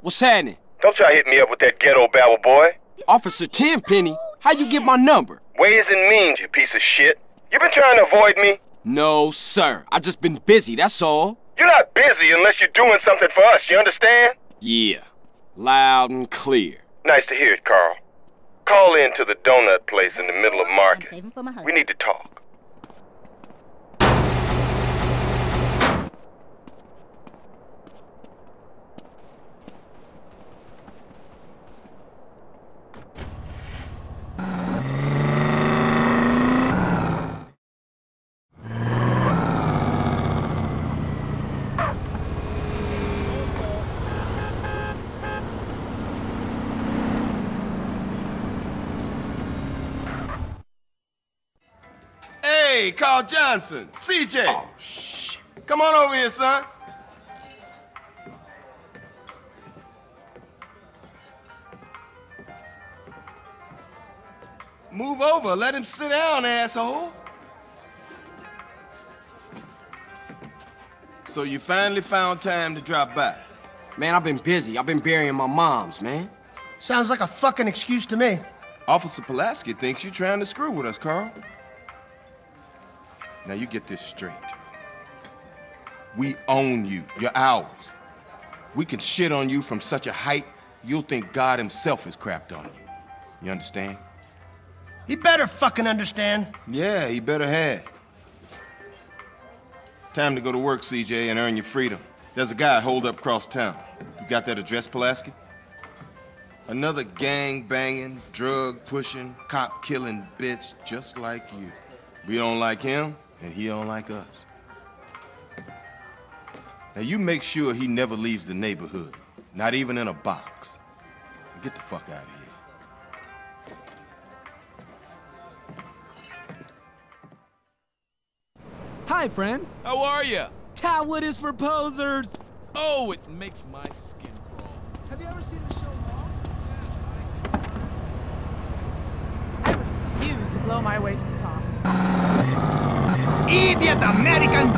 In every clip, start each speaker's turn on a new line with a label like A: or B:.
A: What's happening?
B: Don't try to hit me up with that ghetto babble, boy.
A: Officer Tenpenny, how you get my number?
B: Ways and means, you piece of shit. You been trying to avoid me?
A: No, sir. I just been busy, that's all.
B: You're not busy unless you're doing something for us, you understand?
A: Yeah. Loud and clear.
B: Nice to hear it, Carl. Call in to the donut place in the middle of market.
C: saving for my husband.
B: We need to talk.
D: Hey, Carl Johnson, CJ.
A: Oh, shit.
D: Come on over here, son. Move over. Let him sit down, asshole. So you finally found time to drop by.
A: Man, I've been busy. I've been burying my moms, man.
E: Sounds like a fucking excuse to me.
D: Officer Pulaski thinks you're trying to screw with us, Carl. Now you get this straight. We own you. You're ours. We can shit on you from such a height, you'll think God himself has crapped on you. You understand?
E: He better fucking understand.
D: Yeah, he better have. Time to go to work, CJ, and earn your freedom. There's a guy holed up across town. You got that address, Pulaski? Another gang banging, drug pushing, cop killing bitch just like you. We don't like him, and he don't like us. Now you make sure he never leaves the neighborhood, not even in a box. Get the fuck out of here.
F: Hi, friend.
G: How are you?
F: Talwood is for posers.
G: Oh, it makes my skin crawl.
F: Have you ever seen the show Mom?
H: I refuse to blow my way to the top.
F: Idiot American!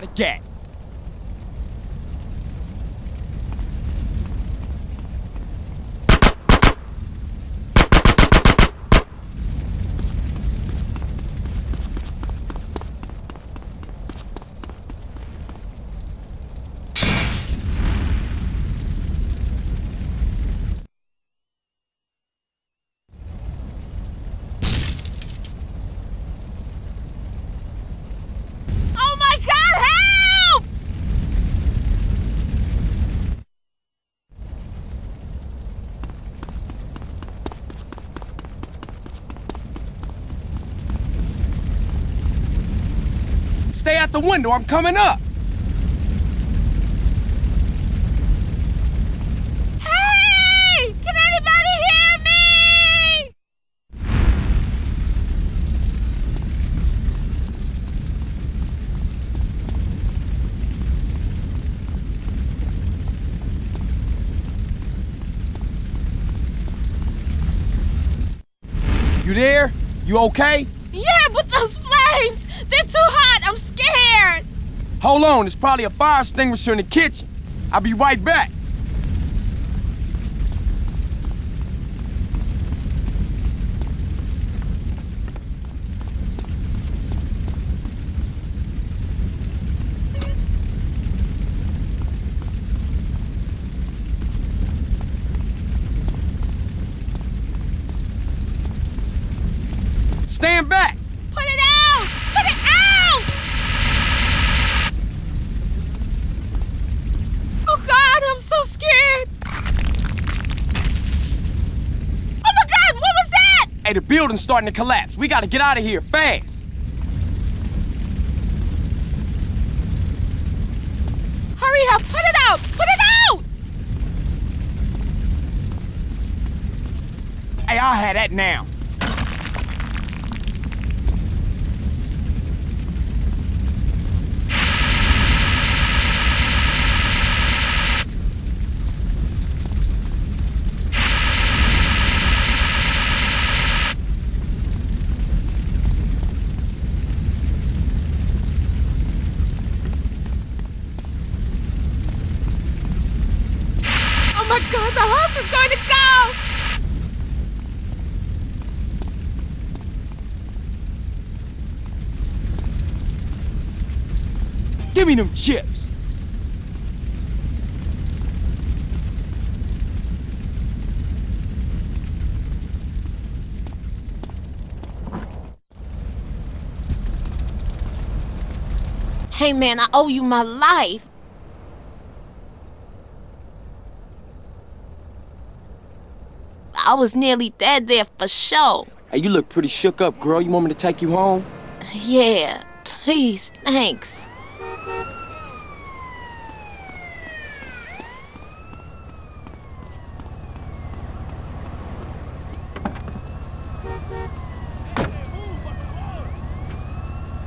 G: Oh
A: shit, I got a gat. Stay at the window. I'm coming up.
H: Hey! Can anybody hear me?
A: You there? You okay?
H: Yeah, but those flames, they're too hot. I'm
A: Hold on, there's probably a fire extinguisher in the kitchen. I'll be right back. Stand back!
H: Put it out!
A: Hey, the building's starting to collapse. We gotta get out of here fast.
H: Hurry up, put it out! Put it out!
A: Hey, I'll have that now.
H: Oh my God, the house is going to go!
A: Give me them chips.
H: Hey man, I owe you my life. I was nearly dead there for sure.
A: Hey, you look pretty shook up, girl. You want me to take you home?
H: Yeah, please, thanks.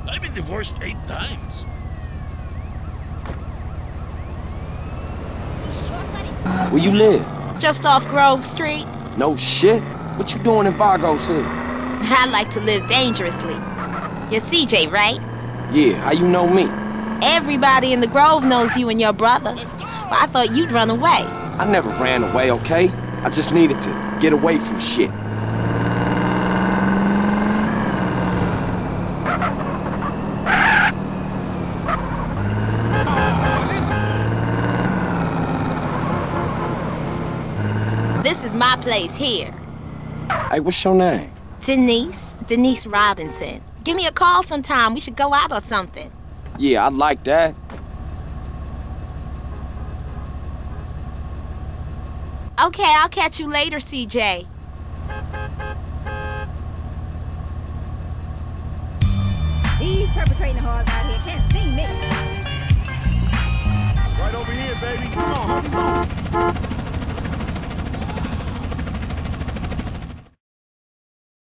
C: I've been divorced eight times.
A: Where you live?
H: Just off Grove Street.
A: No shit. What you doing in Vagos Hood?
H: I like to live dangerously. You're CJ, right?
A: Yeah, how you know me?
H: Everybody in the Grove knows you and your brother. But I thought you'd run away.
A: I never ran away, okay? I just needed to get away from shit.
H: This is my place here.
A: Hey, what's your name?
H: Denise, Denise Robinson. Give me a call sometime. We should go out or something.
A: Yeah, I'd like that.
H: Okay, I'll catch you later, CJ.
I: These perpetrating whores out here can't see me.
G: Right over here, baby. Come on, honey, come on.